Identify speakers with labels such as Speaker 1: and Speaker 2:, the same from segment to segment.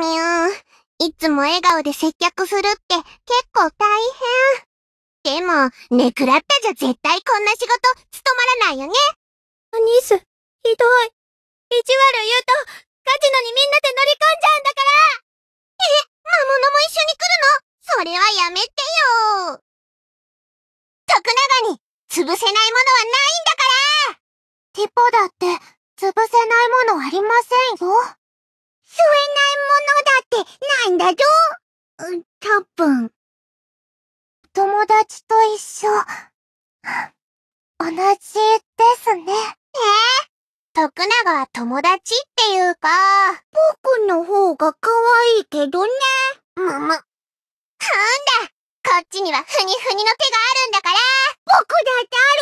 Speaker 1: みゅー。いつも笑顔で接客するって結構大変。でも、ねくらったじゃ絶対こんな仕事務まらないよね。
Speaker 2: アニース、ひどい。意地悪言うと、カジノにみんなで乗り込んじゃうんだから
Speaker 1: え、魔物も一緒に来るの？それはやめてよ徳永に潰せないものはないんだから
Speaker 2: ティポだって、潰せないものありませんよ。
Speaker 1: 吸えないものだってないんだぞ
Speaker 2: う、多分。友達と一緒。同じですね。え
Speaker 1: ー、徳永は友達っていうか、
Speaker 2: 僕の方が可愛いけどね。
Speaker 1: むむ。なんだこっちにはふにふにの手があるんだから
Speaker 2: 僕だってある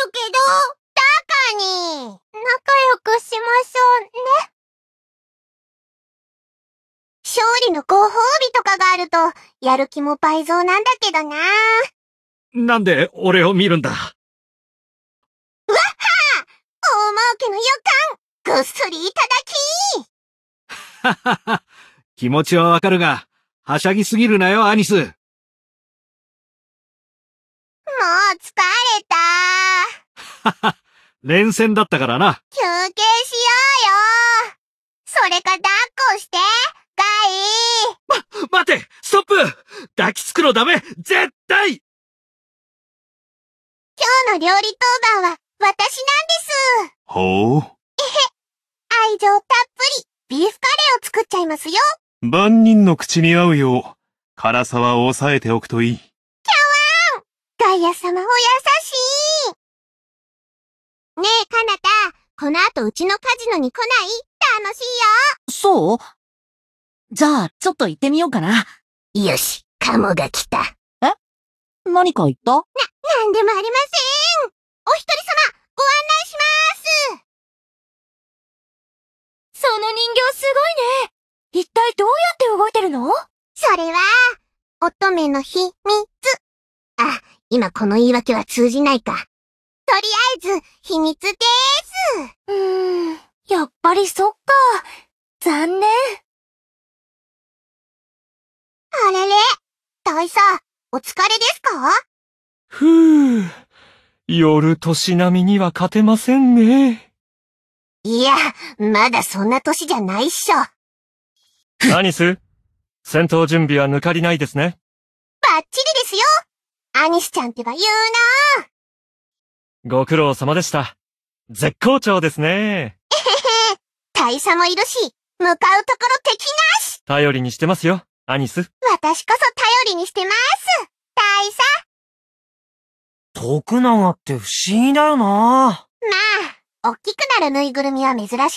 Speaker 1: のご褒美とかがあると、やる気も倍増なんだけどな。
Speaker 3: なんで俺を見るんだ？わっは
Speaker 1: 大儲けの予感ぐっすりいた
Speaker 3: だきははは、気持ちはわかるが、はしゃぎすぎるなよ、アニス。もう疲れ
Speaker 1: た。
Speaker 3: はは、連戦だったからな。
Speaker 1: 休憩しようよ。それか抱っこして。
Speaker 3: ま、待てストップ。抱きつくのダメ。絶対。
Speaker 1: 今日の料理当番は私なんです。
Speaker 4: ほう？えへ。
Speaker 1: 愛情たっぷり、ビーフカレーを作っちゃいますよ。
Speaker 4: 万人の口に合うよう、辛さは抑えておくといい。キ
Speaker 1: ャワン。ガイア様お優しい。ねえ、かなた、この後うちのカジノに来ない？楽しいよ。
Speaker 5: そう？じゃあ、ちょっと行ってみようかな。
Speaker 1: よし、カモが来た。
Speaker 5: え？何か言った？な、
Speaker 1: なんでもありません。お一人様、ご案内します
Speaker 2: その人形すごいね。一体どうやって動いてるの？
Speaker 1: それは、乙女の秘密。あ、今この言い訳は通じないか。とりあえず、秘密でーす。
Speaker 2: うーん、やっぱりそっか。残念。
Speaker 1: あれれ大佐、お疲れですか
Speaker 6: ふぅ。夜年並みには勝てませんね。
Speaker 1: いや、まだそんな年じゃないっしょ。
Speaker 6: アニス戦闘準備は抜かりないですね。
Speaker 1: バッチリですよアニスちゃんってば言うな
Speaker 6: ご苦労様でした。絶好調ですね。えへへ。
Speaker 1: 大佐もいるし、向かうところ敵なし
Speaker 6: 頼りにしてますよ。アニス。
Speaker 1: 私こそりにしてます。大
Speaker 7: 佐。徳永って不思議だよなま
Speaker 1: あ、おっきくなるぬいぐるみは珍しいよ
Speaker 7: ね。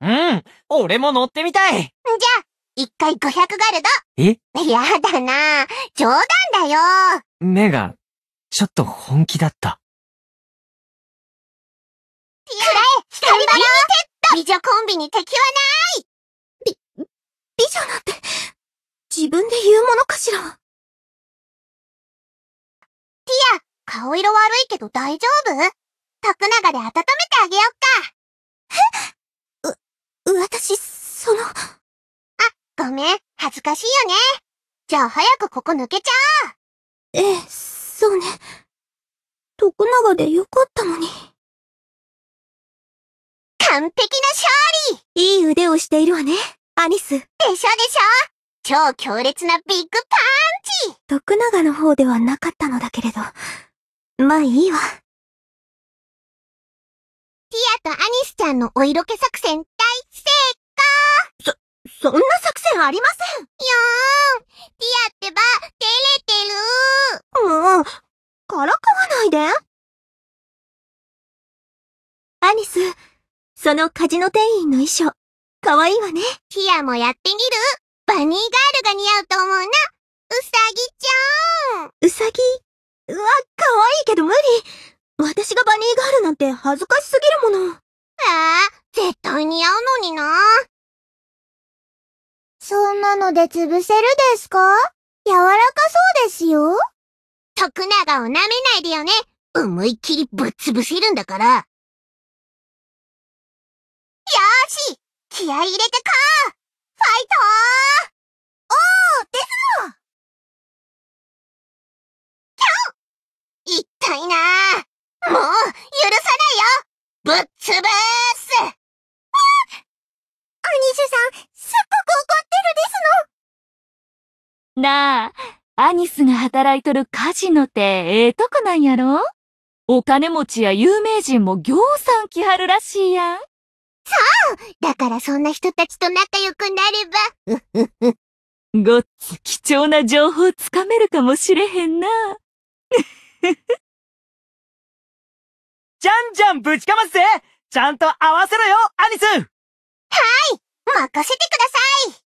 Speaker 7: うん、俺も乗ってみたい。じゃ
Speaker 1: あ、一回500ガルド。
Speaker 7: え？
Speaker 1: やだな冗談だよ。
Speaker 7: 目が、ちょっと本気だった。
Speaker 1: くらえ光バラ美女コンビに敵はない
Speaker 2: 美、美女なんて、自分で言うものかしら？ティ
Speaker 1: ア、顔色悪いけど大丈夫？徳永で温めてあげよ
Speaker 2: っか。え？う、私、その。あ、
Speaker 1: ごめん、恥ずかしいよね。じゃあ早くここ抜けちゃ
Speaker 2: おう。ええ、そうね。徳永でよかったのに。
Speaker 1: 完璧な勝
Speaker 2: 利いい腕をしているわね、アニス。でしょ
Speaker 1: でしょ超強烈なビッグパンチ
Speaker 2: 徳永の方ではなかったのだけれど。まあいいわ。
Speaker 1: ティアとアニスちゃんのお色気作戦大成
Speaker 2: 功そ、そんな作戦ありませんよ
Speaker 1: ーんティアってば、照れてる
Speaker 2: もう、からかわないで。アニス、そのカジノ店員の衣装、かわいいわね。
Speaker 1: ティアもやってみるバニーガールが似合うと思うな。うさぎちゃん。
Speaker 2: うさぎ？うわ、かわいいけど無理。私がバニーガールなんて恥ずかしすぎるもの。え
Speaker 1: えー、絶対似合うのにな。
Speaker 2: そんなので潰せるですか？柔らかそうですよ。
Speaker 1: 徳永を舐めないでよね。思いっきりぶっ潰せるんだから。よーし気合い入れてこうフイトおー!です!のキャン!痛いなぁ。もう、許さないよ!ぶっ潰す!アニスさん、すっごく怒ってるですの。
Speaker 5: なあ、アニスが働いとるカジノってええとこなんやろ?お金持ちや有名人もぎょうさん来はるらしいやん。
Speaker 1: だからそんな人たちと仲良くなれば。
Speaker 5: ごっつ貴重な情報つかめるかもしれへんな。
Speaker 7: じゃんじゃんぶちかますぜちゃんと合わせろよ、アニス
Speaker 1: 任せてください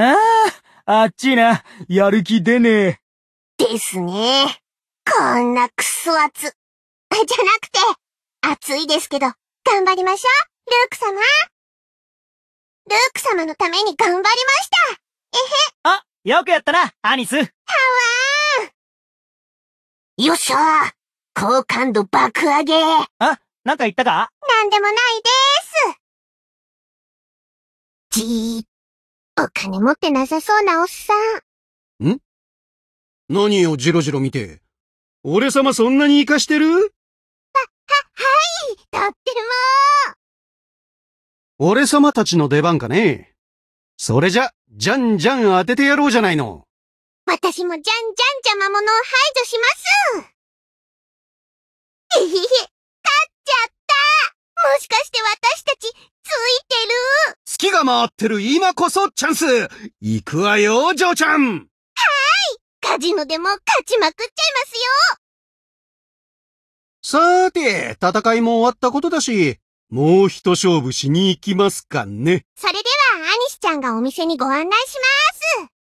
Speaker 7: ああ、あっちいな。やる気出ねえ。
Speaker 1: ですね。こんなクソ熱。じゃなくて、熱いですけど、頑張りましょう、ルーク様。ルーク様のために頑張りました。
Speaker 7: あ、よくやったな、アニス。
Speaker 1: よっしゃー好感度爆上げなん
Speaker 7: あ、なんか言ったか？
Speaker 1: でもないです。じーっ、お金持ってなさそうなおっさん。
Speaker 8: 何をジロジロ見て。俺様そんなに活かしてる？
Speaker 1: とって
Speaker 8: 俺様たちの出番かね。それじゃ、じゃんじゃん当ててやろうじゃないの。
Speaker 1: も、私もじゃんじゃん邪魔者を排除します。えへへ、勝っちゃった。もしかして私たち、ついてる？
Speaker 8: 月が回ってる今こそチャンス。行くわよ、ジョーちゃん。
Speaker 1: カジノでも勝ちまくっちゃいますよ
Speaker 8: さーて、戦いも終わったことだし、もう一勝負しに行きますかね。
Speaker 1: それでは、アニシちゃんがお店にご案内します